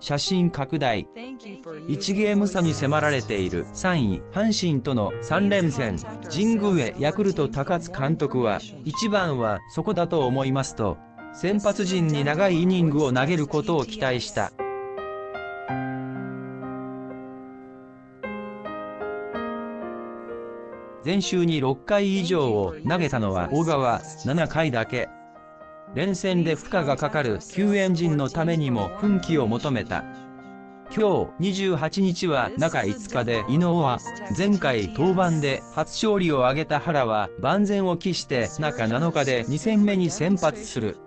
写真拡大。1ゲーム差に迫られている3位、阪神との3連戦。神宮へヤクルト高津監督は、一番はそこだと思いますと、先発陣に長いイニングを投げることを期待した。前週に6回以上を投げたのは小川7回だけ。連戦で負荷がかかる救援陣のためにも奮起を求めた。今日28日は中5日で伊能は前回登板で初勝利を挙げた原は万全を期して中7日で2戦目に先発する。